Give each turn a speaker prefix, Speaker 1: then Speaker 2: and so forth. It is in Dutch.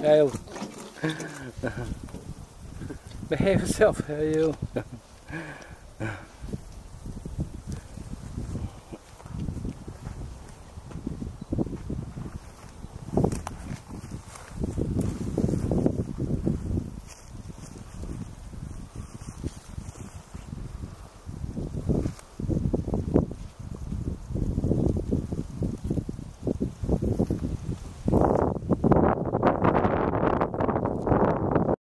Speaker 1: Heel. We hebben zelf heel.